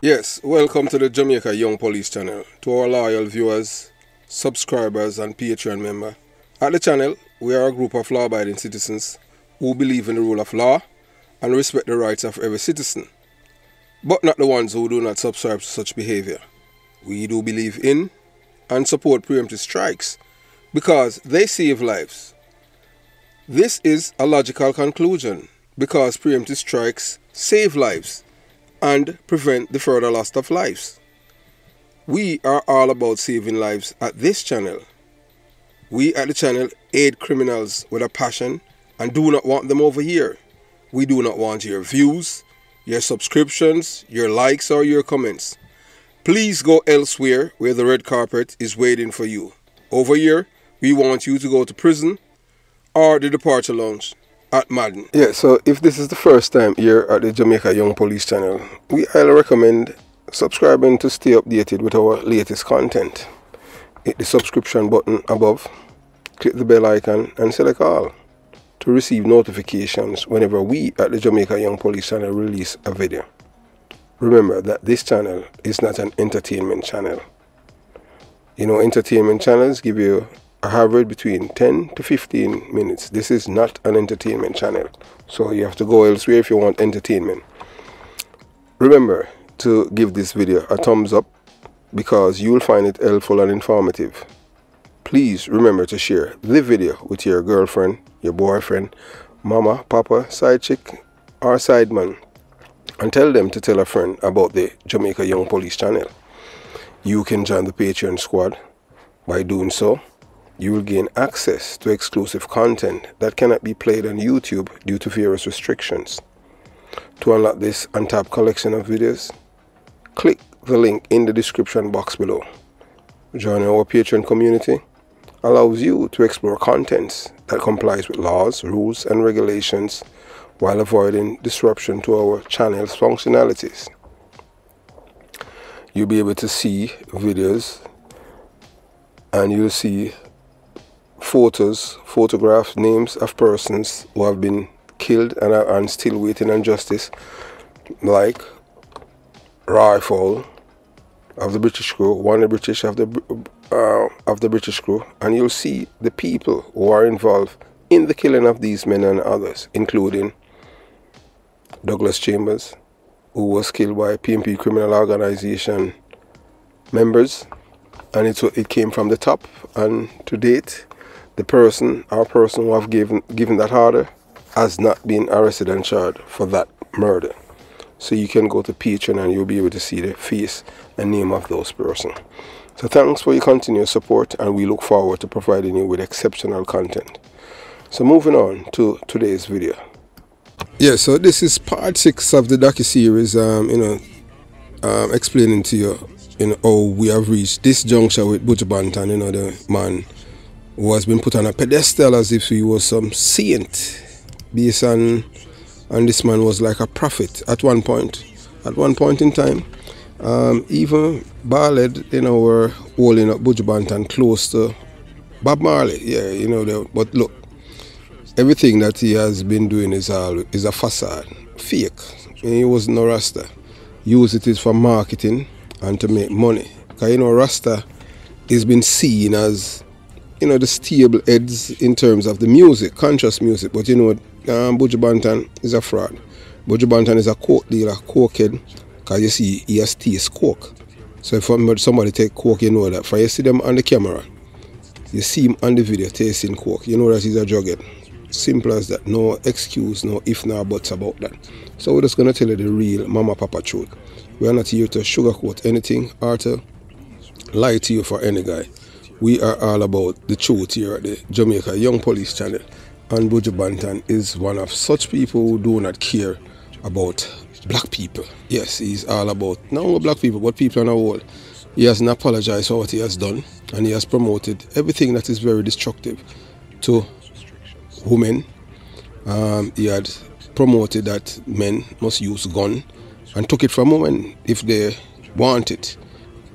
Yes, welcome to the Jamaica Young Police channel. To our loyal viewers, subscribers, and Patreon member. At the channel, we are a group of law abiding citizens who believe in the rule of law and respect the rights of every citizen, but not the ones who do not subscribe to such behavior. We do believe in and support preemptive strikes because they save lives. This is a logical conclusion because preemptive strikes save lives and prevent the further loss of lives. We are all about saving lives at this channel. We at the channel aid criminals with a passion and do not want them over here. We do not want your views, your subscriptions, your likes, or your comments. Please go elsewhere where the red carpet is waiting for you. Over here, we want you to go to prison or the departure lounge at Madden. Yeah, so if this is the first time here at the Jamaica Young Police channel, we highly recommend subscribing to stay updated with our latest content. Hit the subscription button above, click the bell icon and select all to receive notifications whenever we at the Jamaica Young Police channel release a video. Remember that this channel is not an entertainment channel. You know, entertainment channels give you a read between 10 to 15 minutes. This is not an entertainment channel. So you have to go elsewhere if you want entertainment. Remember to give this video a thumbs up because you'll find it helpful and informative. Please remember to share the video with your girlfriend, your boyfriend, mama, papa, side chick, or sideman and tell them to tell a friend about the Jamaica Young Police channel. You can join the Patreon squad. By doing so, you will gain access to exclusive content that cannot be played on YouTube due to various restrictions. To unlock this untapped collection of videos, click the link in the description box below. Joining our Patreon community allows you to explore contents that complies with laws, rules, and regulations while avoiding disruption to our channel's functionalities. You'll be able to see videos and you'll see photos, photographs, names of persons who have been killed and are and still waiting on justice, like Rifle of the British crew, one of the British of the uh, of the British crew, and you'll see the people who are involved in the killing of these men and others, including Douglas Chambers, who was killed by PNP criminal organization members, and it, it came from the top. And to date, the person, our person who have given given that order, has not been arrested and charged for that murder. So you can go to Patreon and you'll be able to see the face and name of those person. So thanks for your continued support and we look forward to providing you with exceptional content. So moving on to today's video. Yeah, so this is part six of the docu series. Um, you know, um, explaining to you, you know, how we have reached this juncture with Buju Banton. You know, the man who has been put on a pedestal as if he was some saint, based on, and this man was like a prophet at one point. At one point in time, um, even Ballad, you know, were holding up Buju Banton close to Bob Marley. Yeah, you know, but look, everything that he has been doing is all is a facade, fake. He was no Rasta. Use it for marketing and to make money. Because you know Rasta is been seen as you know the stable heads in terms of the music, conscious music. But you know, um, Buju is a fraud. Buju is a coke dealer, cokehead. Because you see, he has taste coke. So if somebody take coke, you know that. For you see them on the camera, you see him on the video tasting coke, you know that he's a drughead. Simple as that. No excuse, no if, no buts about that. So we're just going to tell you the real mama papa truth. We are not here to sugarcoat anything or to lie to you for any guy. We are all about the truth here at the Jamaica Young Police Channel. And Buju Banton is one of such people who do not care about black people. Yes, he's all about not only black people, but people on the whole. He hasn't apologized for what he has done, and he has promoted everything that is very destructive to women. Um, he had promoted that men must use gun and took it from women if they want it.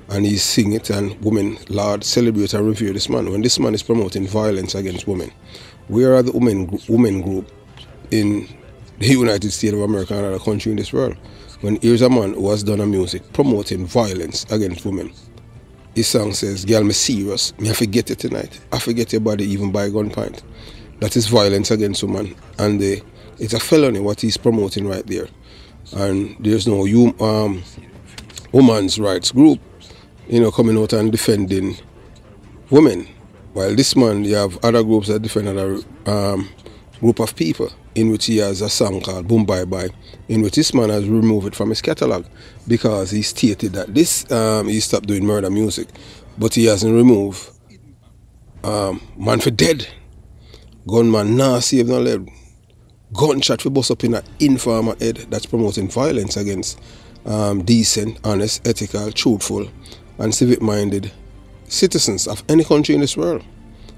And he's sing it and women, Lord, celebrate and revere this man. When this man is promoting violence against women, where are the women women group in the United States of America and other country in this world? when here's a man who has done a music promoting violence against women. His song says, Girl, me serious. Me I forget it tonight. I forget your body even by gunpoint. That is violence against women. And uh, it's a felony what he's promoting right there. And there's no um, women's rights group, you know, coming out and defending women. While this man, you have other groups that defend other um, group of people in which he has a song called Boom Bye Bye, in which this man has removed it from his catalogue because he stated that this um, he stopped doing murder music, but he hasn't removed um, Man for Dead, Gunman Nah Save No Lead, Gunshot for bust up in an informer head that's promoting violence against um, decent, honest, ethical, truthful, and civic-minded citizens of any country in this world.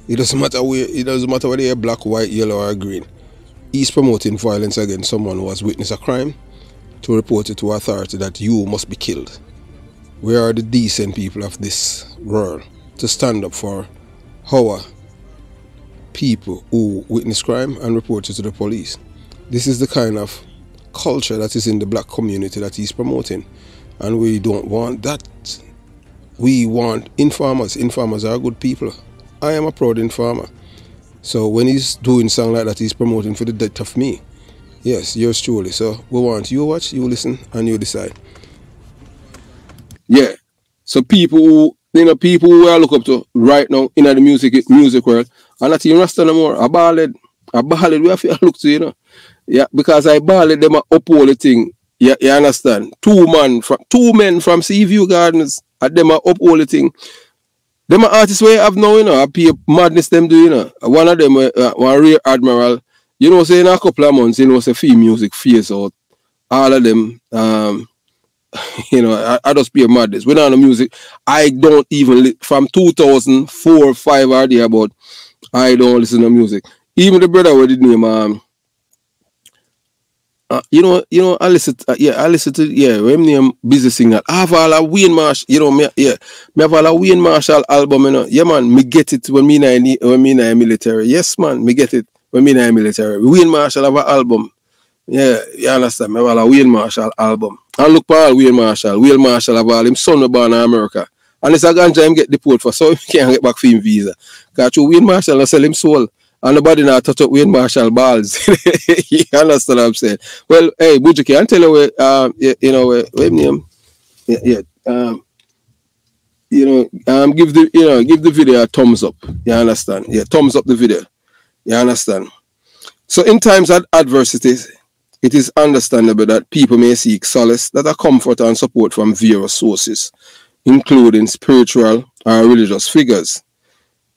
It doesn't matter where it doesn't matter whether you're black, white, yellow, or green. He's promoting violence against someone who has witnessed a crime to report it to authority that you must be killed. Where are the decent people of this world to stand up for our people who witness crime and report it to the police? This is the kind of culture that is in the black community that he's promoting. And we don't want that. We want informers. Informers are good people. I am a proud informer. So when he's doing something like that, he's promoting for the death of me. Yes, yours truly. So we want you watch, you listen, and you decide. Yeah. So people who you know, people who I look up to right now in the music music world, and not even Rasta no more. A ballad, a ballad we have to look to, you know. Yeah, because I ballad them up all the thing. Yeah, you understand? Two man from two men from Seaview Gardens them up all the thing. Them are artists where I've now, you know, I pay madness them do, you know. One of them, uh, one real admiral, you know, say in a couple of months, you know, say free music phase out. All of them, um, you know, I, I just pay madness. When on the music, I don't even, from 2004, 5 or there about, I don't listen to music. Even the brother with the name, um, Uh, you know, you know, I listen to, uh, yeah, I listen to, yeah, when name Busy Signal. I have all a Wayne Marshall, you know, me, yeah, me have all a Wayne Marshall album, you know. Yeah, man, me get it when me in when me in military. Yes, man, me get it when me in military. Wayne Marshall have an album. Yeah, you understand? Me have all a Wayne Marshall album. I look for all Wayne Marshall. Wayne Marshall have all him son born in America. And it's a ganja him get deported for, so he can't get back for him visa. Because Wayne Marshall I sell him soul. And nobody now touch up Wayne Marshall balls. you understand what I'm saying? Well, hey, Bujuki, I'll tell you where, um, you, you know, where, where name? Yeah, yeah. Um, you know, um, give the, you know, give the video a thumbs up. You understand? Yeah, thumbs up the video. You understand? So in times of adversity, it is understandable that people may seek solace, that are comfort and support from various sources, including spiritual or religious figures.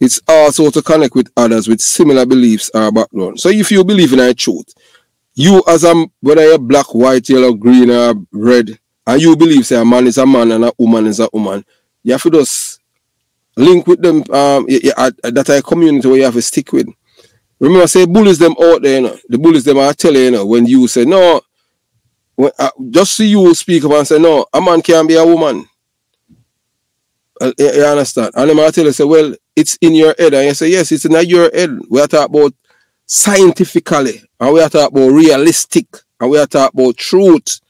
It's also to connect with others with similar beliefs or background. So if you believe in a truth, you as a whether you're black, white, yellow, green, or red, and you believe say a man is a man and a woman is a woman, you have to just link with them. Um, yeah, that a community where you have to stick with. Remember, say bullies them out there, you know. The bullies them are telling you know when you say no. When, uh, just see you speak up and say no, a man can't be a woman. Uh, you, you understand? And them I tell you say, well, it's in your head. And you say, yes, it's in your head. We are talking about scientifically, and we are talking about realistic, and we are talking about truth.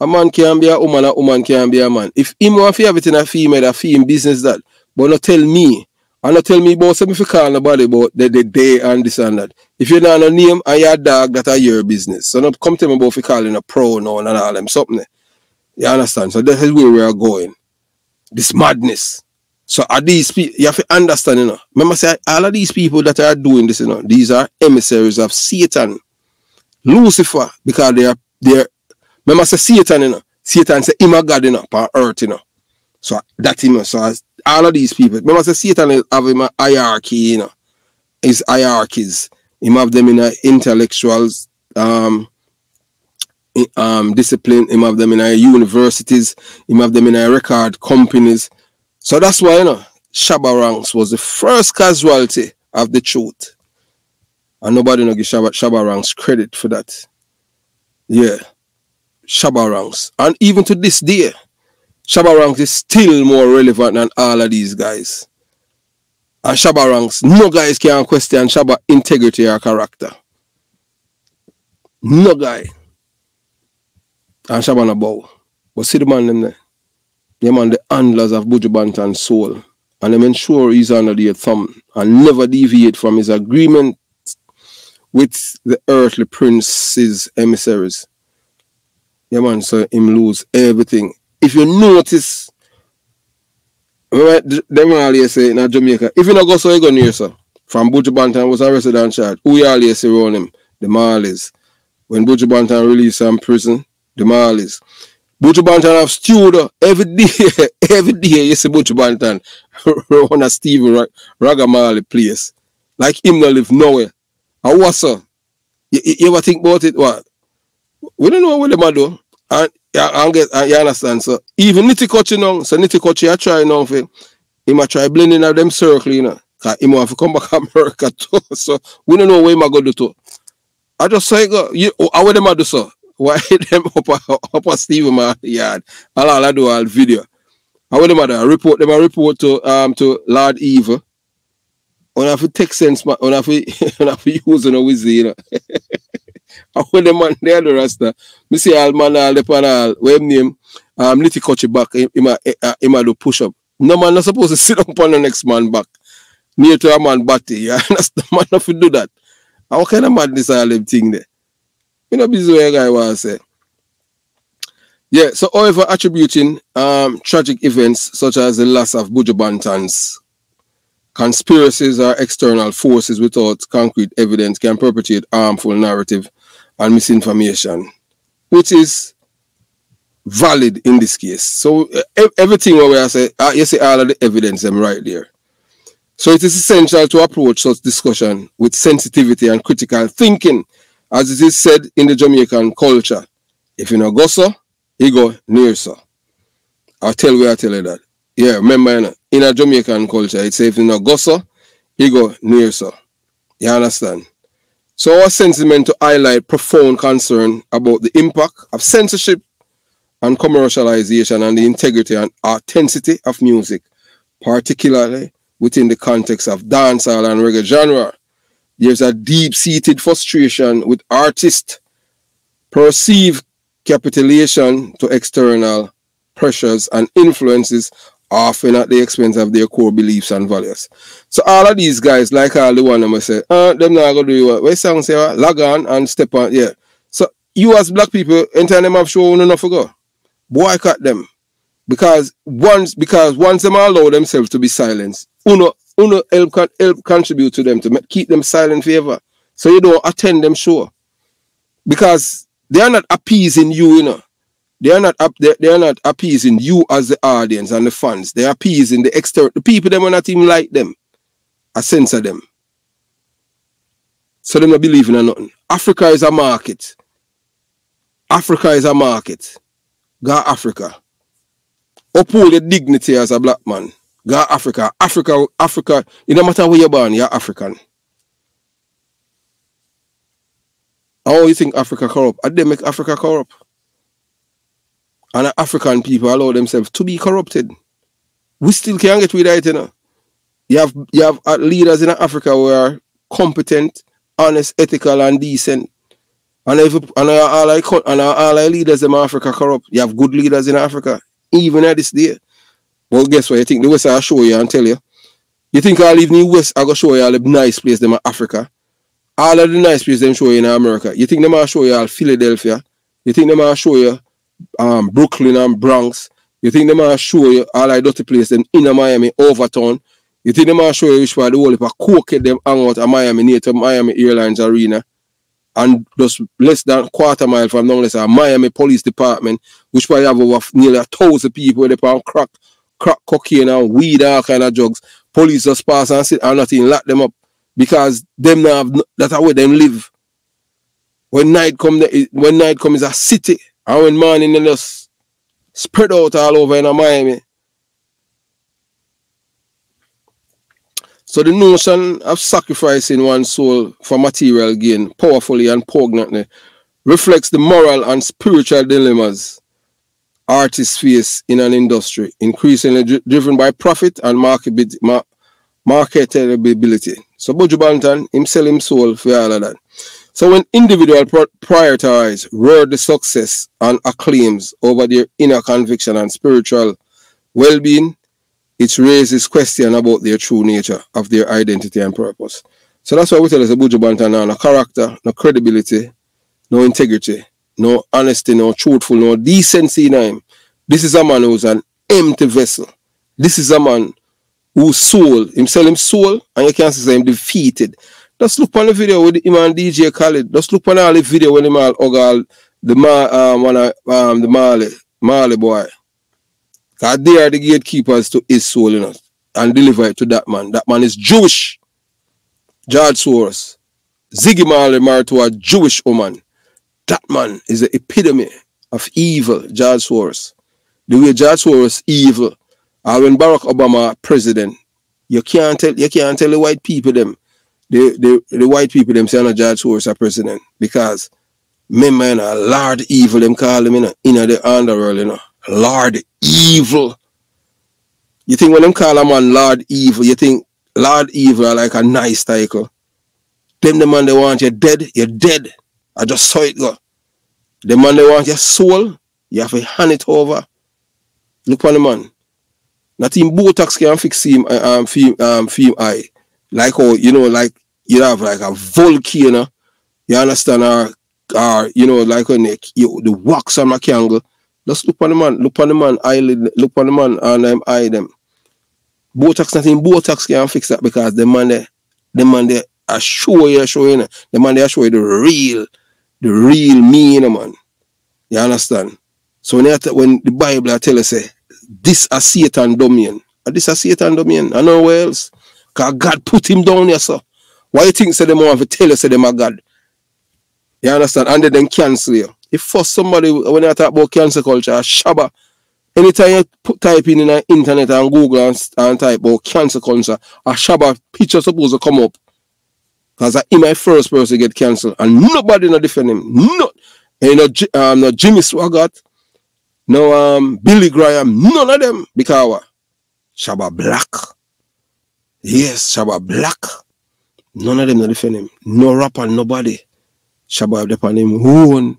A man can be a woman, a woman can be a man. If him want to have it in a female, a female business that, but not tell me, and not tell me about something if call nobody about the, the day and this and that. If you know a name and your dog, that are your business. So not come to me about if you calling a pronoun and all them something. You understand? So that is where we are going. This madness. So are these people, you have to understand, you know. Remember, say, all of these people that are doing this, you know, these are emissaries of Satan, Lucifer, because they are, they are, remember, say Satan, you know, Satan say, him a God, you know, on earth, you know. So that, you know, so all of these people, remember, say Satan have him a hierarchy, you know, his hierarchies. Him have them in a intellectuals, um, um, discipline, him have them in a universities, him have them in a record companies, so that's why, you know, Shabba Ranks was the first casualty of the truth. And nobody no give Shabba Ranks credit for that. Yeah. Shabba Ranks. And even to this day, Shabba Ranks is still more relevant than all of these guys. And Shabba Ranks, no guys can question Shabba integrity or character. No guy. And Shabana bow. But see the man them there. The man the handlers of Buju Banton's soul. And them ensure he's under their thumb and never deviate from his agreement with the earthly prince's emissaries. Yeah man, so him lose everything. If you notice, them all say in Jamaica, if you not go so you go near sir, from Buju was arrested and charged, who you all say around him? The Marleys. When Buju Banton released from prison, the Marleys. Buju Banton have stewed every day, every day you see Buju Banton run a Stephen Rag Ragga Marley place. Like him not live nowhere. And what so? You, you, ever think about it? What? We don't know what them do. And, and get, and you understand? So even Nitty Kutchie now, so Nitty Kutchie I try now for he might try blending out them circle, you know. Cause he have to come back America too. So we don't know where he might go to. I just say you, how them I do so? Why them up a, up a Steve my yard? All, all I do all video. How would them I report them I report to um to Lord. When I have to take sense, man, I have have to use on a wizard, you know. How would them man there the rasta? Me see all man all the panel, where name um Nitty Kutchie back, he, he, he do push up. No man not supposed to sit up on the next man back. Near to a man body. You understand? Man not to do that. How kind of madness all them thing there? You know busy way guy was say. Yeah, so however attributing um tragic events such as the loss of Buju Banton's conspiracies or external forces without concrete evidence can perpetuate harmful narrative and misinformation, which is valid in this case. So uh, everything where I say, uh, you see all of the evidence them right there. So it is essential to approach such discussion with sensitivity and critical thinking, as it is said in the Jamaican culture. If you know go so, you go near so. I'll tell you I tell you that. Yeah, remember you know, in a Jamaican culture, it says if you know go so, you go near so. You understand? So our sentiment to highlight profound concern about the impact of censorship and commercialization and the integrity and authenticity of music, particularly within the context of dancehall and reggae genre. There's a deep-seated frustration with artists perceived capitulation to external pressures and influences often at the expense of their core beliefs and values. So all of these guys, like all the one I'm say, uh, them not gonna do what we song say log on and step on, yeah. So you as black people, anytime them have show enough go boycott them because once because once them allow themselves to be silenced, uno uno help help contribute to them to keep them silent forever. So you don't attend them show because they are not appeasing you, you know. They are not up. They, they are not appeasing you as the audience and the fans. They are appeasing the external the people. Them are not even like them. I censor them. So they not believing in nothing. Africa is a market. Africa is a market. Go Africa. Uphold your dignity as a black man. Go Africa. Africa, Africa, it no matter where you're born, you're African. How you think Africa corrupt? And they make Africa corrupt. And African people allow themselves to be corrupted. We still can't get rid of it, you know. You have you have leaders in Africa who are competent, honest, ethical, and decent. And if and all I and all I leaders in Africa corrupt. You have good leaders in Africa, even at this day. Well, guess what? You think the West I'll show you and tell you. You think I live in the West, I'll go show you all the nice place them in Africa. All of the nice places them show you in America. You think them I show you all Philadelphia. You think them I show you um, Brooklyn and Bronx. You think them I show you all the dirty places them in Miami, Overtown? You think them I show you which part the whole heap of coke them hang out at Miami near to Miami Airlines Arena and just less than quarter mile from now, let's say Miami Police Department, which probably have over nearly a thousand people they on crack, crack cocaine and weed, all kind of drugs. Police just pass and sit and nothing, lock them up because them now have that's how them live. When night come, when night come is a city, and when morning they just spread out all over in Miami. So the notion of sacrificing one's soul for material gain powerfully and poignantly reflects the moral and spiritual dilemmas artists face in an industry increasingly driven by profit and marketability. So Buju Banton, him sell him soul for all of that. So when individuals prioritize worldly success and acclaims over their inner conviction and spiritual well-being, it raises question about their true nature of their identity and purpose. So that's why we tell us a Buju Banton now, no character, no credibility, no integrity, no honesty, no truthful, no decency in him. This is a man who's an empty vessel. This is a man whose soul, him sell him soul, and you can't say him defeated. Just look on the video with him and DJ Khaled. Just look on all the video when him all all the ma um um the Marley Marley boy. Cause they are the gatekeepers to his soul, and deliver it to that man. That man is Jewish. George Soros. Ziggy Marley married to a Jewish woman. That man is the epitome of evil, George Soros. The way George Soros evil. Or when Barack Obama president, you can't tell you can't tell the white people them the, the, the white people them say no George Soros a president because men man are Lord evil them call him in, a, in a the underworld, you know. Lord evil. You think when them call a man Lord evil, you think Lord evil are like a nice title. Them the man they want you dead, you're dead. I just saw it go. The man they want your soul, you have to hand it over. Look on the man. Not even Botox can fix him um, film, um, film eye. Like how, you know, like you have like a volcano, you understand, or, or you know, like when the, you, the wax on a candle. Just look on the man, look on the man, eyelid, look on the man and them eye them. Botox, nothing Botox can fix that because the man there, the man there are show you, show you, the man there show you the real, the real me, you know, man. You understand? So when, you, when the Bible I tell us, say, this a Satan domain, this a Satan domain, I know where else. Because God put him down here, sir. Why you think say them want to tell you say them are God? You understand? And then cancel you. If for somebody when I talk about cancer culture, Shabba, anytime you put type in in the internet and Google and, and type about cancer culture, a Shabba picture supposed to come up. Because I am my first person to get cancelled and nobody not defend him. No, you know, um, no Jimmy Swaggart, no um, Billy Graham, none of them because Shabba Black. Yes, Shabba Black. None of them not defend him. No rapper, nobody. Shabba upon him own.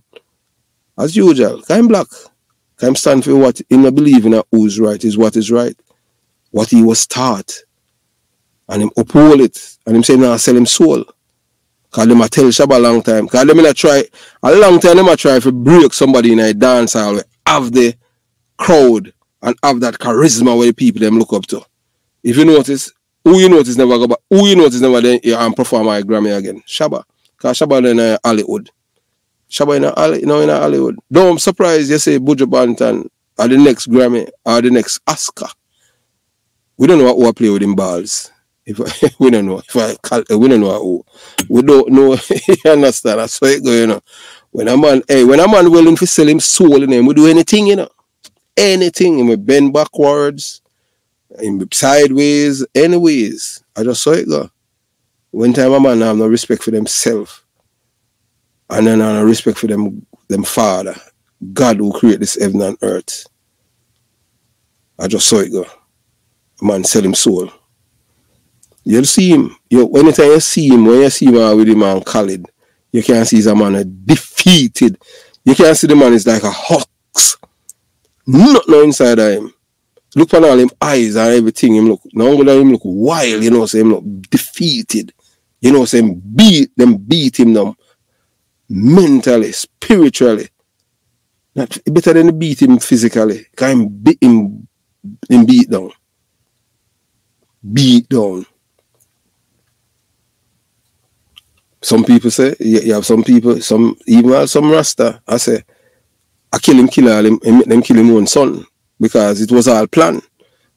As usual, I'm black. I'm stand for what he not believe in who's right is what is right. What he was taught. And him uphold it. And him say now sell him soul. Cause them a tell Shabba a long time. Cause them a try a long time them a try to break somebody in a dance hall have the crowd and have that charisma where the people them look up to. If you notice, who you notice never go back. Who you notice never then yeah, and perform my Grammy again. Shabba. Cause Shabba in uh, Hollywood. Shabba in a, you know, in a Hollywood. Though I'm surprised you say Buju Banton are the next Grammy or the next Oscar. We don't know who I play with in balls. If I, we don't know. If I call, uh, we don't know who. We don't know. you understand? That's why it go, you know. When a man, hey, when a man willing to sell him soul in him, we do anything, you know. Anything. He may bend backwards in sideways, anyways. I just saw it go. One time a man have no respect for themselves. And then I have no respect for them them father. God who create this heaven and earth. I just saw it go. A man sell him soul. You'll see him. You anytime you see him, when you see him uh, with him uh, and Khaled, you can see he's a man defeated. You can see the man is like a hawks. Not no inside of him look on all him eyes and everything, him look now him look wild, you know, say him look defeated. You know, say him beat them beat him them mentally, spiritually. Not better than beat him physically. Can him beat him, him beat down. Beat down. Some people say, you have some people, some even some Rasta, I say, I kill him, kill all him, him, them kill him own son because it was all planned.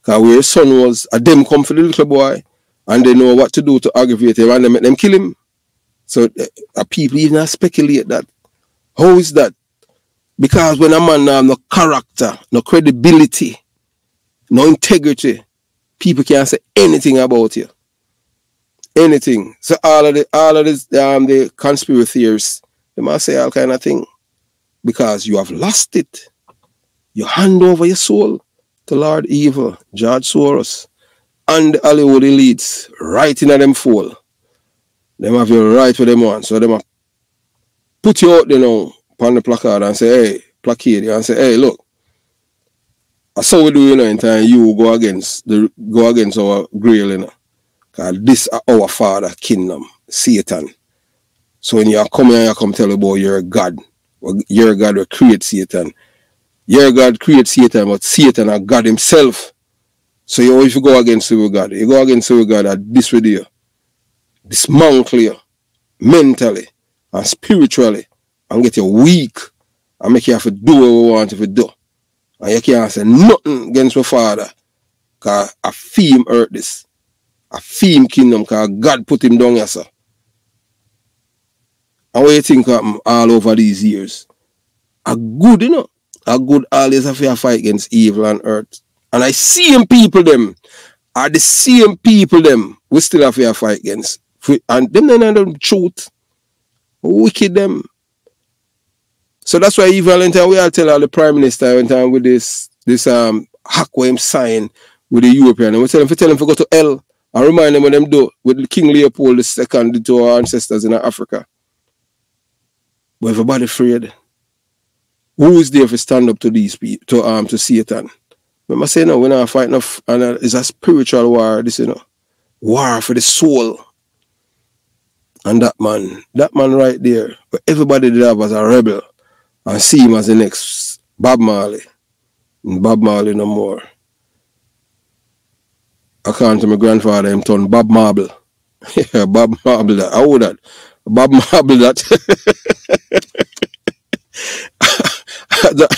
Because where his son was, a them come for the little boy and they know what to do to aggravate him and they make them kill him. So uh, people even speculate that. How is that? Because when a man have no character, no credibility, no integrity, people can't say anything about you. Anything. So all of the all of this um the conspiracy theorists, they must say all kind of thing. Because you have lost it. You hand over your soul to Lord Evil, George Soros, and the Hollywood elites right in them fool. Them have your right with them on. So them put you out there now on the placard and say, hey, placade and say, hey, look, I saw we do you know in time you go against the go against our grail, you know. Cause this our father kingdom, Satan. So when you come here, you come tell about you're a God. You're a God will create Satan. Your God creates Satan, but Satan are God himself. So you if you go against your God, you go against your God at this with you. Dismantle you mentally and spiritually and get you weak and make you have to do what you want to do. And you can't say nothing against your father. Cause a theme hurt this. A theme kingdom because God put him down here, sir. And what you think happen all over these years? A good, you know. A good always have to fight against evil and earth. And I see him people them are the same people them we still have to fight against. And them then the truth. Wicked them. So that's why even Valentine we all tell all the Prime Minister went on with this this um hack him sign with the European. And we tell him to tell them to go to hell and remind them what them do with King Leopold II to our ancestors in Africa. But everybody afraid. Who is there to stand up to these people, to um to Satan? Remember say no, we're not fighting enough and uh, it's a spiritual war, this you know. War for the soul. And that man, that man right there, but everybody did have as a rebel and see him as the next Bob Marley. And Bob Marley no more. According to my grandfather, him turned Bob Marble. yeah, Bob Marble that. How would that? Bob Marble that.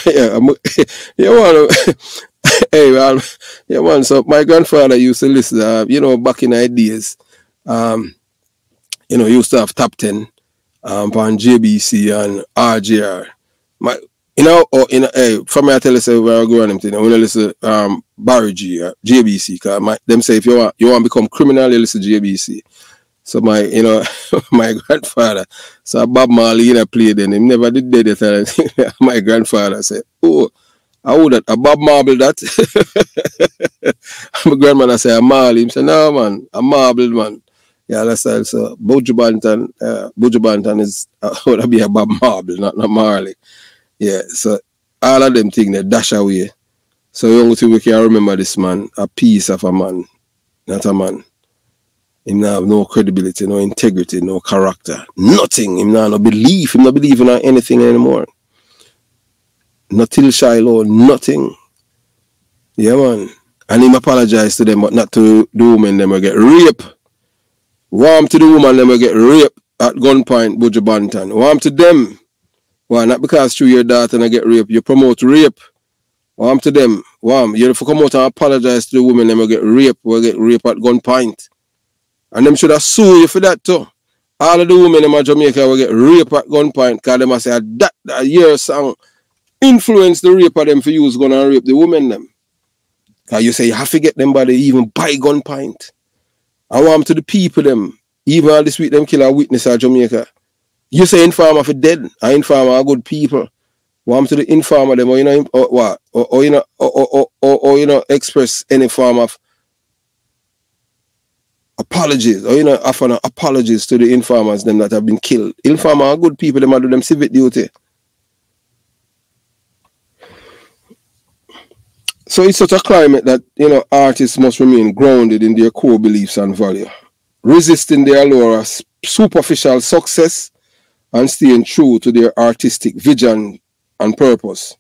yeah, you want hey well, yeah man. So my grandfather used to listen, uh, you know, back in um, you know, he used to have top ten um, on JBC and RJR. My, you know, or in hey, from me I tell you say where I go on them thing. When I listen um Barry G, uh, JBC, cause my them say if you want you want to become criminal, you listen to JBC. So my, you know, my grandfather, so Bob Marley, you know, played then. He never did that. my grandfather said, oh, I would that, a Bob Marble that. my grandmother said, a Marley. He said, no, man, a marble, man. Yeah, that's all. So Buju Banton, uh, Buju Banton is, uh, would be a Bob Marble, not, not Marley. Yeah, so all of them things, they dash away. So only thing we can remember this man, a piece of a man, not a man. Him not have no credibility, no integrity, no character, nothing. Him not no belief. Him not believe in anything anymore. Not till Shiloh, nothing. Yeah, man. And him apologize to them, but not to the woman. Them will get rape. Warm to the woman, them will get rape at gunpoint, Buju Banton. Warm to them. Why? Not because through your daughter and I get raped, You promote rape. Warm to them. Warm. You have to come out and apologize to the woman, them will get rape. Will get raped at gunpoint. And them should have sue you for that too. All of the women in Jamaica will get raped at gunpoint because them say ah, that, that year song influence the rape of them for use gun and rape the women them. Because you say you have to get them by the even buy gunpoint. I want to the people them. Even this week them kill a witness at Jamaica. You say informer for dead. I informer are good people. Want to the informer them or you know or what or, or you know or, or, or, or you know express any form of apologies or you know offer apologies to the informers them that have been killed. Informer are good people, them do them civic duty. So it's such a climate that you know artists must remain grounded in their core beliefs and value, resisting their allure of superficial success and staying true to their artistic vision and purpose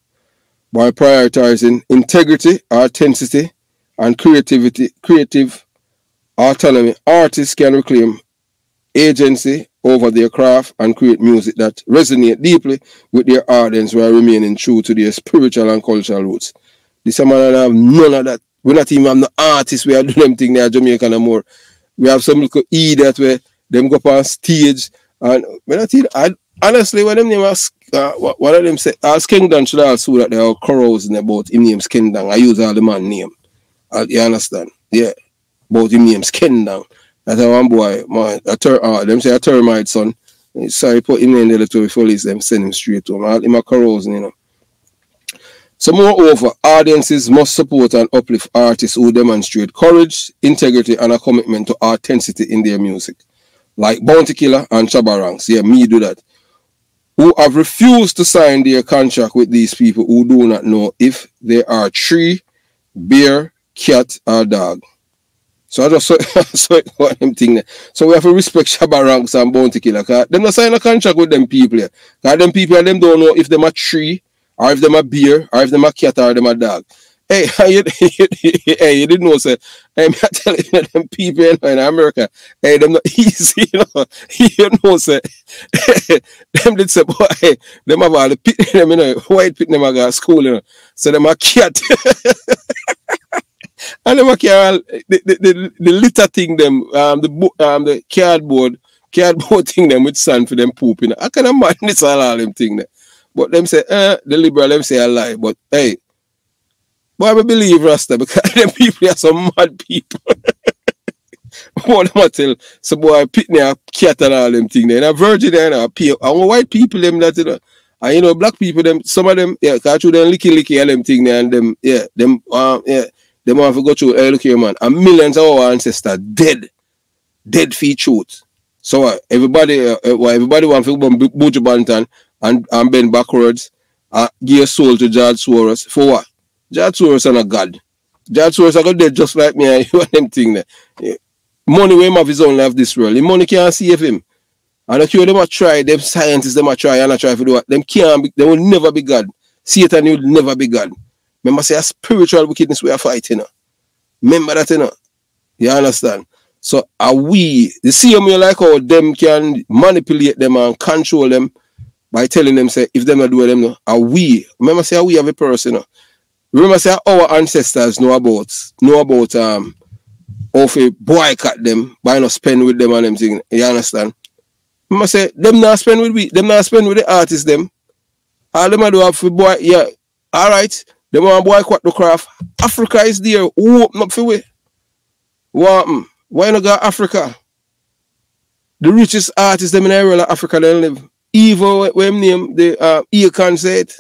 by prioritizing integrity, authenticity, and creativity, creative autonomy, artists can reclaim agency over their craft and create music that resonate deeply with their audience while remaining true to their spiritual and cultural roots. This man have none of that. We're not even have no artists we are doing them thing there Jamaica no more. We have some little E that where them go up on stage and when I I, honestly when them name ask uh, one of them say as Kingdom should also that there are carousing about him name's Kingdom. I use all the man name. Uh, you understand? Yeah about him name Skin down. That's one boy, my a ter uh, them say a termite son. Sorry, put him in the little police, them send him straight to him. All him a corrosion, you know. So moreover, audiences must support and uplift artists who demonstrate courage, integrity, and a commitment to authenticity in their music. Like Bounty Killer and Shabba Ranks. Yeah, me do that. who have refused to sign their contract with these people who do not know if they are tree, bear, cat, or dog. So I just saw, saw what them thing there. So we have to respect Shabba ranks and bounty killer. Cause them not sign a contract with them people here. Cause them people them don't know if them a tree, or if them a bear, or if them a cat, or them a dog. Hey, you, you, you, hey, you didn't know, hey, I'm telling you, them people you in America, hey, them not easy, you know, you know, say, them did say, boy, hey, them have all the pit, them, you know, white pit, them a school, you know, so them a cat. and them a carry the, the, the, the litter thing, them, um, the, um, the cardboard, cardboard thing, them with sand for them pooping. I can imagine this all, all them thing there. But them say, eh, the liberal, them say a lie, but hey, but I believe Rasta because them people are some mad people. what am I tell? So boy, pitney a cat and all them thing there. And a virgin and a pay. And white people them that you know. And you know, black people them, some of them, yeah, cause through them licky licky and them thing there and them, yeah, them, um, yeah, them want to go through, hey, look here, man. And millions of our ancestors dead, dead feet truth. So uh, everybody, uh, uh everybody want to go Buju Banton and, and bend backwards, uh, give a soul to George Soros for what? George Soros and a God. George Soros are dead just like me and you and them thing there. Money will have his own life this world. The money can't save him. And if you them a try, them scientists them a try and a try to do it. Them can't be, they will never be God. Satan will never be God. Remember say a spiritual wickedness we are fighting. Remember that you know. You understand? So are we the same way like how them can manipulate them and control them by telling them say if them not do them no, are we remember say we have a person you know? Remember, say our ancestors know about know about um of a boycott them by not spend with them and them thing. You understand? Remember say them not spend with we, them not spend with the artists them. All them do have for boy, yeah. All right. Them want boycott the craft. Africa is there. Open up for we? What Why not go Africa? The richest artists them in area of Africa they live. Even when name the uh Akon said.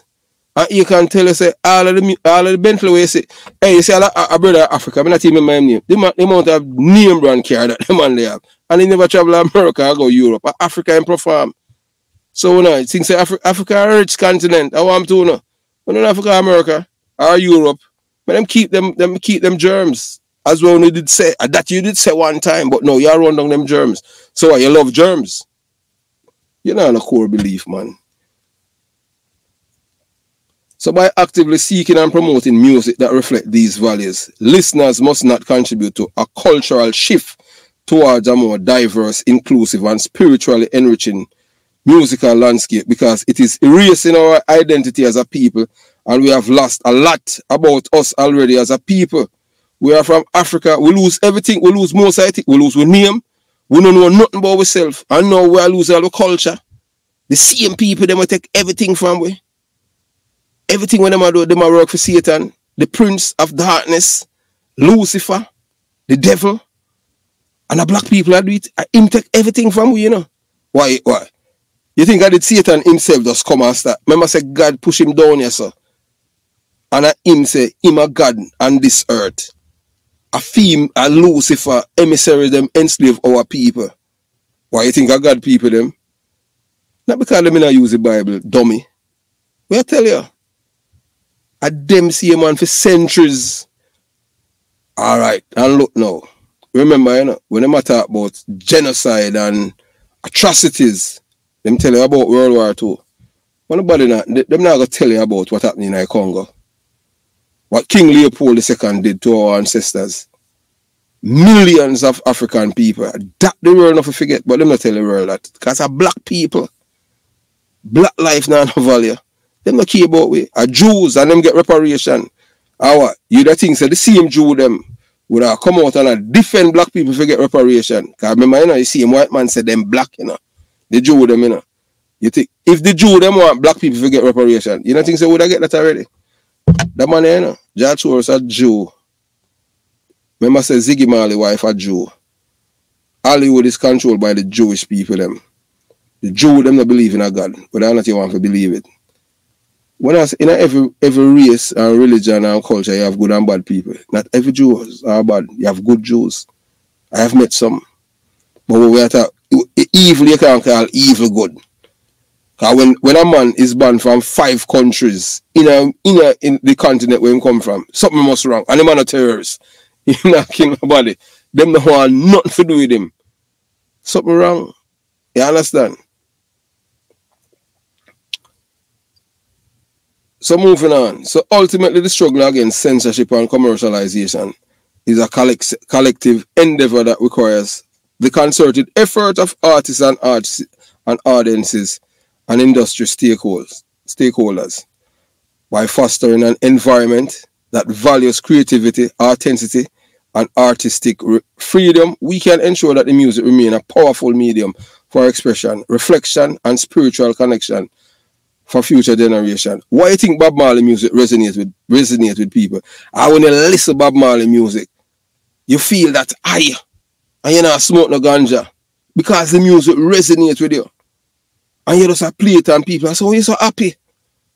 And you can tell us say all of the all of the Bentley way say, hey, you see a, a, a brother Africa, I'm not even my name. The, the amount of name brand car that the man they have. And he never travel America or go Europe. But Africa and perform. So you know, I think say Afri Africa a rich continent. I want to know. When in Africa, America, or Europe, but them keep them them keep them germs. As well you did say uh, that you did say one time, but no, you are run down them germs. So uh, you love germs. You're not a core belief, man. So by actively seeking and promoting music that reflect these values, listeners must not contribute to a cultural shift towards a more diverse, inclusive, and spiritually enriching musical landscape because it is erasing our identity as a people and we have lost a lot about us already as a people. We are from Africa. We lose everything. We lose most of. We lose our name. We don't know nothing about ourselves. And now we are losing our culture. The same people, they will take everything from we. Everything when them are do, them are work for Satan, the prince of darkness, Lucifer, the devil, and the black people are do it. Him take everything from we, you know. Why? Why? You think I did Satan himself just come and start? Remember, say God push him down, yes, sir. And I him say, him a God on this earth. A theme, a Lucifer, emissary them enslave our people. Why you think I God people them? Not because them not use the Bible, dummy. Well, I tell you a them same man for centuries. All right, and look now. Remember, you know, when they talk about genocide and atrocities, them tell you about World War II. Nobody not, them not gonna tell you about what happened in Congo. What King Leopold II did to our ancestors. Millions of African people. That the world not forget, but them not tell the world that. Because black people. Black life not no value. Them not care about we. A Jews and them get reparation. Our you the thing say the same Jew them would have come out and defend black people for get reparation. Cause remember, you know, you see him white man said them black, you know. The Jew them, you know. You think if the Jew them want black people to get reparation, you don't think so would I get that already? That man, you know, George Soros a Jew. Remember say Ziggy Marley wife a Jew. Hollywood is controlled by the Jewish people them. The Jew them not believe in a God, but I not even want to believe it when I say in every every race and religion and culture, you have good and bad people. Not every Jews are bad. You have good Jews. I have met some. But we are talking evil you can't call evil good. When, when a man is banned from five countries in a, in a, in the continent where he come from, something must wrong. And the man a terrorist. He not kill nobody. Them no want nothing to do with him. Something wrong. You understand? So moving on. So ultimately the struggle against censorship and commercialization is a collect collective endeavor that requires the concerted effort of artists and artists and audiences and industry stakeholders, stakeholders by fostering an environment that values creativity, authenticity, and artistic freedom, we can ensure that the music remain a powerful medium for expression, reflection, and spiritual connection for future generation. Why you think Bob Marley music resonates with resonates with people? I when you listen Bob Marley music, you feel that I and you not smoke no ganja because the music resonates with you. And you just play it and people say, oh, you're so happy.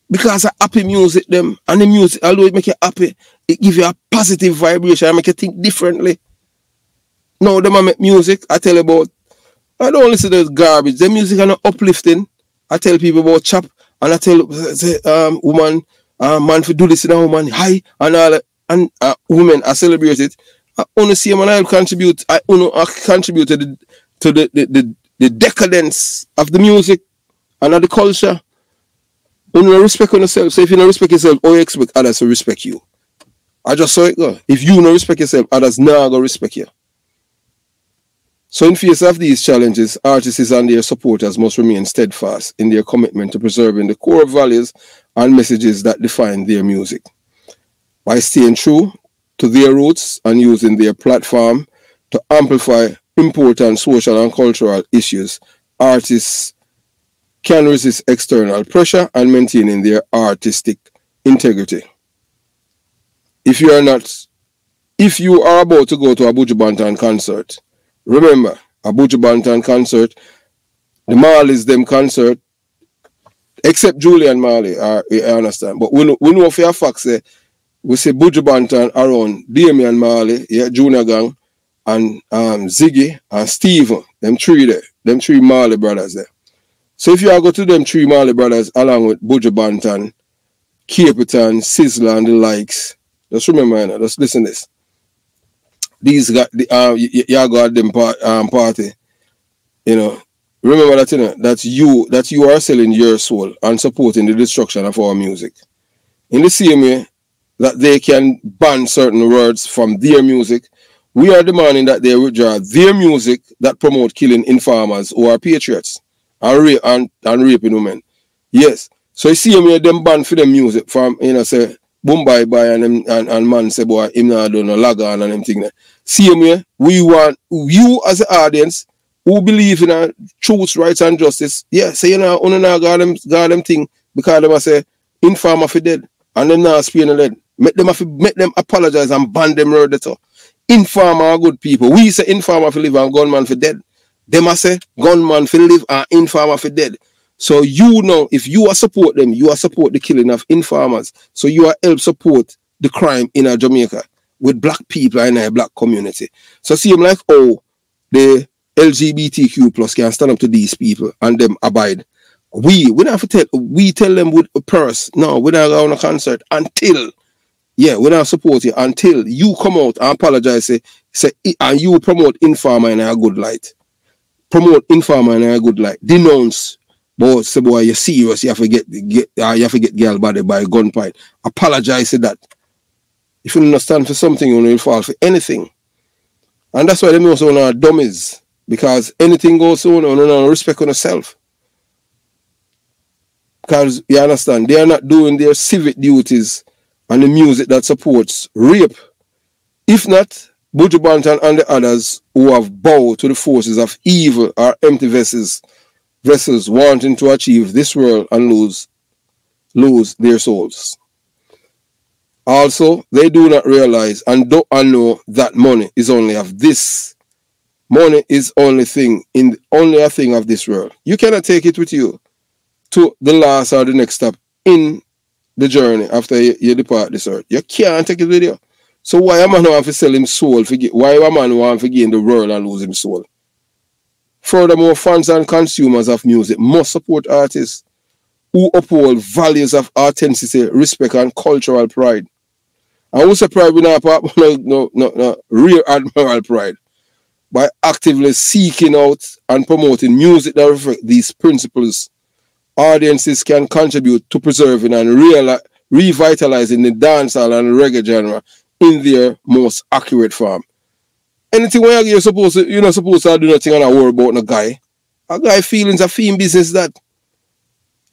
Because of happy music them and the music, although it make you happy, it give you a positive vibration and make you think differently. Now them I make music, I tell you about I don't listen to this garbage. The music are not uplifting. I tell people about chop and I tell say, um woman, uh, man for do this a woman, hi, and all and uh, women I celebrate it. I only see man I contribute I only contribute to the to the, the, the, the decadence of the music and of the culture. Only respect yourself. So if you don't respect yourself, or you expect others to respect you. I just saw it go. If you don't respect yourself, others now go respect you. So in face of these challenges, artists and their supporters must remain steadfast in their commitment to preserving the core values and messages that define their music. By staying true to their roots and using their platform to amplify important social and cultural issues, artists can resist external pressure and maintaining their artistic integrity. If you are not, if you are about to go to a Buju concert, remember, a Buju Banton concert, the Marley's them concert, except Julian Marley, I, I understand. But we know, we know for a fact, say, we say Buju Banton around Damian Marley, yeah, Junior Gong, and um, Ziggy and Steven, them three there, them three Marley brothers there. So if you are go to them three Marley brothers along with Buju Banton, Capleton, Sizzla and the likes, just remember, you know, just listen this. These got the you, you got them part, um, party, you know. Remember that you know that you that you are selling your soul and supporting the destruction of our music. In the same way that they can ban certain words from their music, we are demanding that they withdraw their music that promote killing informers who are patriots and, rape, and, and raping women. Yes. So you see me them ban for them music from, you know, say, Bombay by and and, and man say, boy, him not lag on and thing there. See me, eh? we want you as an audience who believe in truth, rights, and justice. Yeah, say you know, only now got them, got them thing because them I say, informer for dead and them now speaking the lead. Make them make them apologize and ban them murder. Informer are good people. We say informer for live and gunman for dead. Them I say gunman for live and informer for dead. So you know if you are support them, you are support the killing of informers. So you are help support the crime in our Jamaica with black people in a black community. So see, I'm like, oh, the LGBTQ plus can stand up to these people and them abide. We we don't have to tell we tell them with a purse. No, we don't go on a concert until yeah, we don't support you until you come out and apologize, say, say and you promote informer in a good light promote informer in a good light, denounce, but say boy, you're serious, you have to get, get uh, you have to get girl body by gunpoint. Apologize to that. If you don't understand for something, you will fall for anything. And that's why they also are dummies. Because anything goes on, and no respect on yourself. Because you understand, they are not doing their civic duties and the music that supports rape. If not, Buju Banton and the others who have bowed to the forces of evil are empty vessels, vessels wanting to achieve this world and lose, lose their souls. Also, they do not realize and don't know that money is only of this. Money is only thing in only a thing of this world. You cannot take it with you to the last or the next stop in the journey after you, you depart this earth. You can't take it with you. So why a man want to sell him soul? For, why a man want to gain the world and lose him soul? Furthermore, fans and consumers of music must support artists who uphold values of authenticity, respect, and cultural pride. And also pride we not no, no, no, no real admiral pride by actively seeking out and promoting music that reflect these principles. Audiences can contribute to preserving and real, revitalizing the dancehall and reggae genre in their most accurate form. Anything where you're supposed to, you're not supposed to do nothing and I worry about a guy. A guy feelings a theme business that.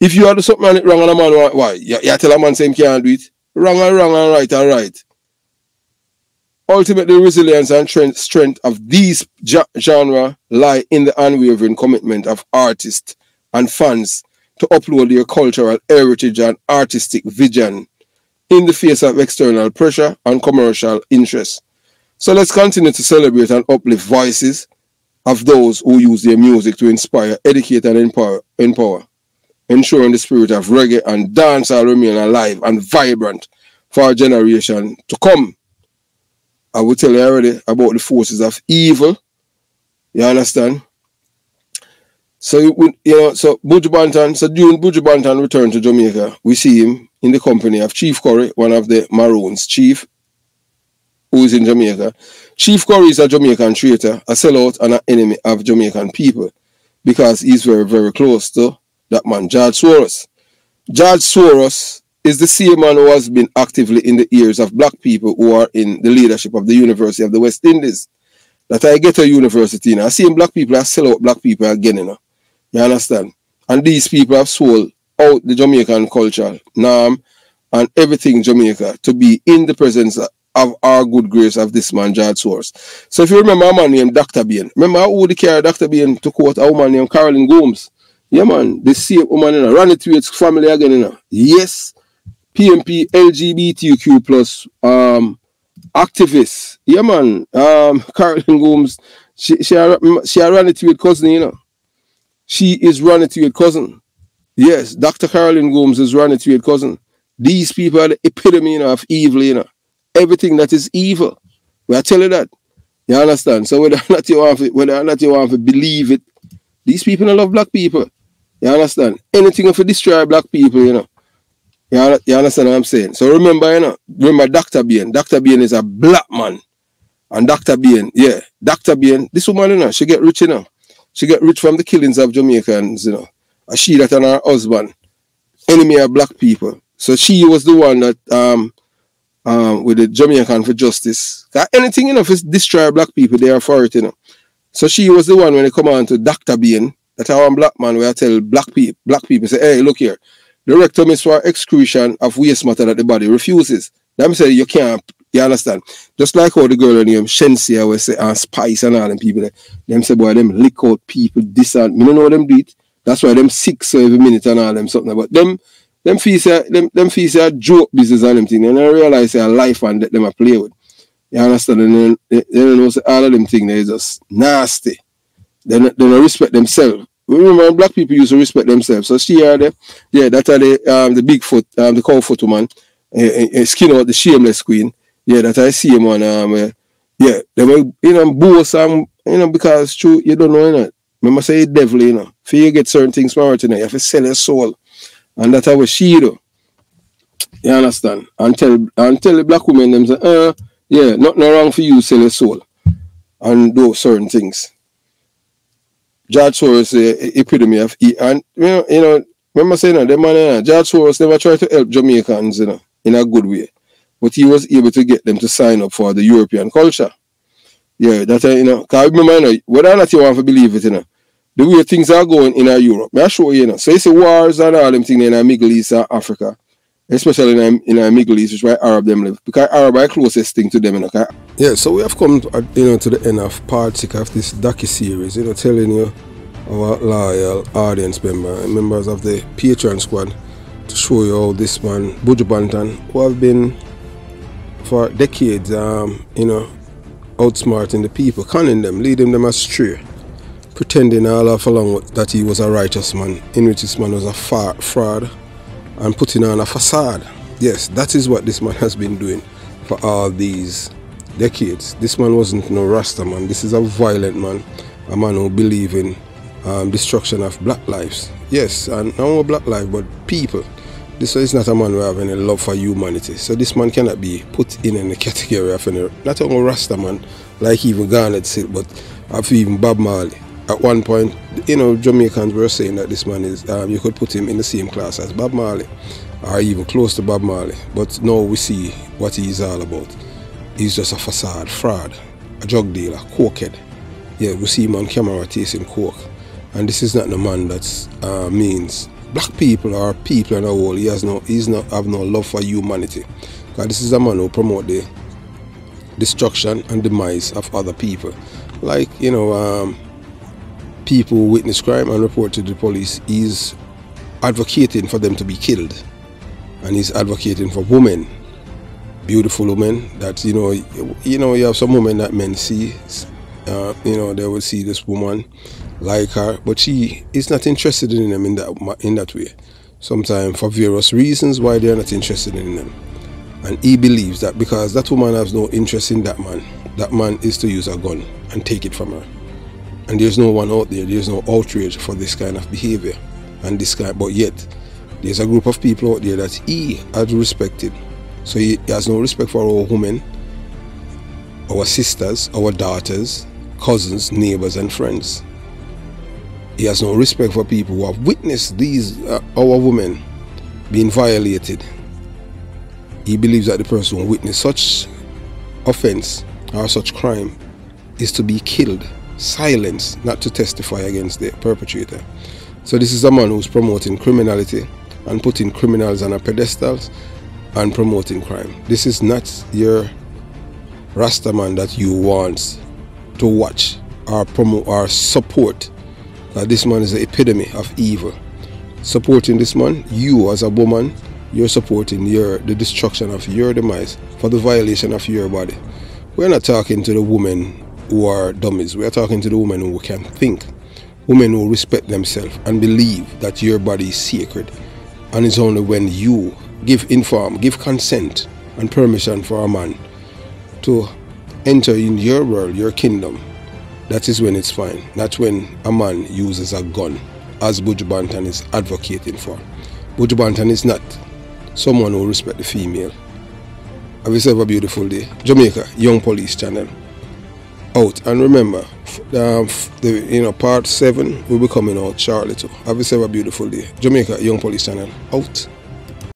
If you do something wrong on a man, why? You, you tell a man saying can't do it. Wrong and wrong and right and right. Ultimately, resilience and strength of these genre lie in the unwavering commitment of artists and fans to uphold their cultural heritage and artistic vision in the face of external pressure and commercial interests. So let's continue to celebrate and uplift voices of those who use their music to inspire, educate, and empower, empower ensuring the spirit of reggae and dancehall remain alive and vibrant for a generation to come. I will tell you already about the forces of evil. You understand? So you know, so Buju Banton, so during Buju Banton returned to Jamaica, we see him in the company of Chief Currie, one of the Maroons, Chief, who is in Jamaica. Chief Currie is a Jamaican traitor, a sellout, and an enemy of Jamaican people because he's very, very close to that man, George Soros. George Soros is the same man who has been actively in the ears of black people who are in the leadership of the University of the West Indies. That I get a university you now. I see black people I sell out black people again, you know. You understand? And these people have sold out the Jamaican culture, Nam, and everything Jamaica to be in the presence of our good grace of this man, George Soros. So if you remember a man named Dr. Bain, remember who the care Dr. Bain to quote a woman named Carolyn Gomes? Yeah, man. The same woman, you run to its family again, you know. Yes. PMP, LGBTQ plus um activists. Yeah, man. Um, Carolyn Gomes, she she she ran it to your cousin, you know. She is running to your cousin. Yes, Dr. Carolyn Gomes is running to your cousin. These people are the epitome you know, of evil, you know. Everything that is evil. We are telling that. You understand? So whether or not you want to, whether or not you want to believe it, these people don't love black people. You understand? Anything to destroy black people, you know. You, you understand what I'm saying? So remember, you know, remember Dr. Bain. Dr. Bain is a black man. And Dr. Bain, yeah, Dr. Bain, this woman, you know, she get rich, you know. She get rich from the killings of Jamaicans, you know. And she that and her husband, enemy of black people. So she was the one that um um with the Jamaican for justice. Anything, you know, for destroy black people, they are for it, you know. So she was the one when it come on to Dr. Bain, that I one black man where I tell black people, black people say, hey, look here, the rectum is for excretion of waste matter that the body refuses. Them say you can't, you understand? Just like how the girl named Shenseea I say and Spice and all them people. Them say boy them lick out people this and me don't know them do. That's why them so every minute and all them something. But them them fees them them fees a joke business and them thing. And I realize a life and that them a play with. You understand? And then they, they know all of them things they just nasty. They don't, they don't respect themselves. Remember, black people used to respect themselves. So she had the, yeah, that's the um the Bigfoot, um the call foot woman, uh, uh, skin out the shameless queen. Yeah, that I see him on um uh, yeah, they were you know both um you know because true you don't know you know. Remember say devil, you know. For you get certain things from you, know, you have to sell your soul. And that's how she do. You understand? Until until the black women them say, uh, yeah, nothing wrong for you sell your soul. And do certain things. George Soros uh, epitome of e and you know, you know, remember saying that the man uh, George Soros never tried to help Jamaicans, you know, in a good way. But he was able to get them to sign up for the European culture. Yeah, that you know, cause remember, you know, whether or not you want to believe it, you know, the way things are going in uh, Europe. May I show you, know. So it's wars and all them things in the Middle East and Africa especially in in the Middle East, which where Arab them live, because Arab are closest thing to them. You know? Yeah, so we have come, uh, you know, to the end of part six of this docu series. You know, telling you our loyal audience member, members of the Patreon squad, to show you how this man Buju Banton, who have been for decades, um, you know, outsmarting the people, conning them, leading them astray, pretending all of along that he was a righteous man, in which this man was a fraud and putting on a facade. Yes, that is what this man has been doing for all these decades. This man wasn't no Rasta man. This is a violent man, a man who believe in um, destruction of black lives. Yes, and not only black lives, but people. This is not a man who have any love for humanity. So this man cannot be put in any category of any, not only Rasta man, like even Garnet said, but of even Bob Marley. At one point, you know, Jamaicans were saying that this man is, um, you could put him in the same class as Bob Marley, or even close to Bob Marley. But now we see what he is all about. He's just a facade, fraud, a drug dealer, cokehead. Yeah, we see him on camera tasting coke. And this is not the man that uh, means black people or people in the world. He has no, he's not have no love for humanity. Because this is a man who promote the destruction and demise of other people. Like, you know, um, people witness crime and report to the police, he's advocating for them to be killed. And he's advocating for women, beautiful women that, you know, you know, you have some women that men see, uh, you know, they will see this woman, like her, but she is not interested in them in that, in that way. Sometimes for various reasons why they are not interested in them. And he believes that because that woman has no interest in that man, that man is to use a gun and take it from her. And there's no one out there, there's no outrage for this kind of behavior and this kind, but yet there's a group of people out there that he has respected. So he has no respect for our women, our sisters, our daughters, cousins, neighbors, and friends. He has no respect for people who have witnessed these, uh, our women, being violated. He believes that the person who witnessed such offense or such crime is to be killed, silenced, not to testify against the perpetrator. So this is a man who's promoting criminality and putting criminals on a pedestal and promoting crime. This is not your Rastaman that you want to watch or promote or support. That this man is the epitome of evil. Supporting this man, you as a woman, you're supporting your the destruction of your demise for the violation of your body. We're not talking to the women who are dummies. We're talking to the women who can think. Women who respect themselves and believe that your body is sacred. And it's only when you give inform, give consent and permission for a man to enter in your world, your kingdom, that is when it's fine. That's when a man uses a gun, as Buju Banton is advocating for. Buju Banton is not someone who respects the female. Have yourself a beautiful day. Jamaica, Young Police Channel. Out. And remember, um, the, you know, part 7 will be coming out shortly too. Have yourself a beautiful day. Jamaica, Young Police Channel. Out.